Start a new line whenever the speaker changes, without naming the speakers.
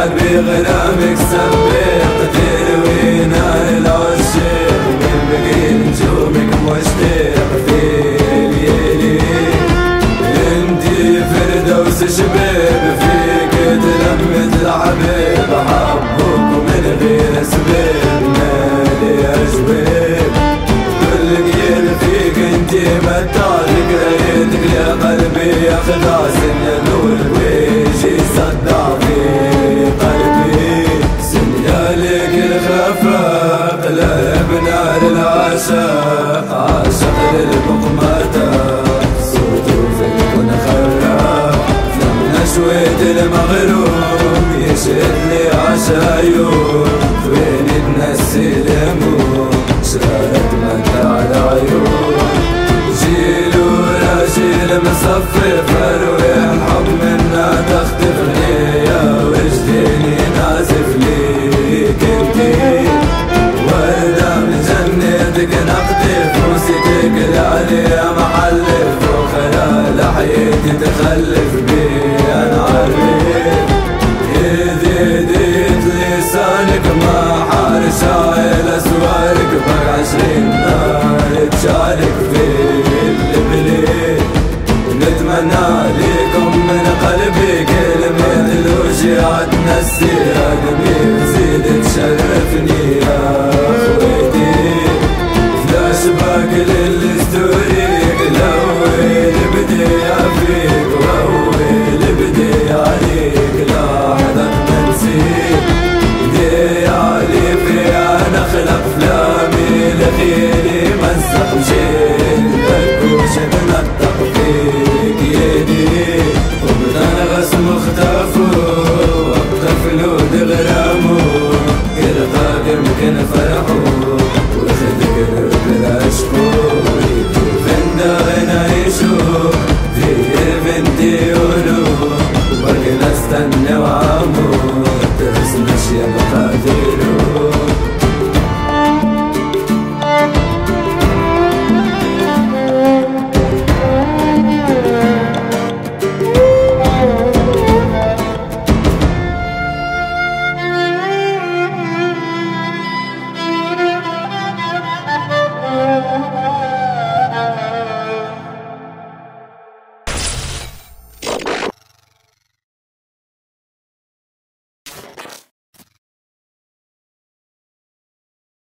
في غرامك سبق تروي نار العشاق من بقي نجومك مشتاق في ليلي انتي فردوس شباب فيك تلمت العباب حبوك من غير اسباب مالي اسباب كل قيل فيك انتي متعلق ريتك يا قلبي يا خلاص عاشق للمقمدة صوته في الكون خراق لما شويت المغروم يشد لي عشايوم وين تنسي الهموم شرارة مدى على عيون جيل وراجيل مصفف اروي العليا محلف وخيال حياتي تخلف بي أنا عريف يزيد لسانك ما حارش عائل أسوارك بك عشرين نار تشارك في البليد. نتمنى ليكم من قلبي كلمة الوجيعة تنسي قلبي غرامه كده قادر ممكن فرحه واخد قرب العشقه فندا نعيشه في بنتي يقولوا وبرجع استنى